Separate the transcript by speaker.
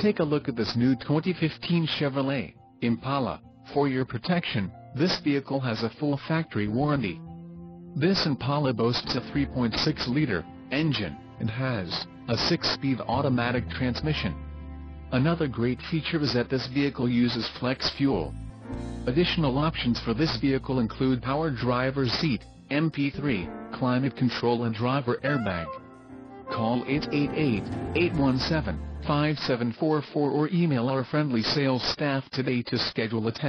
Speaker 1: Take a look at this new 2015 Chevrolet Impala. For your protection, this vehicle has a full factory warranty. This Impala boasts a 3.6-liter engine and has a 6-speed automatic transmission. Another great feature is that this vehicle uses flex fuel. Additional options for this vehicle include power driver seat, MP3, climate control and driver airbag. Call 888-817-5744 or email our friendly sales staff today to schedule a test.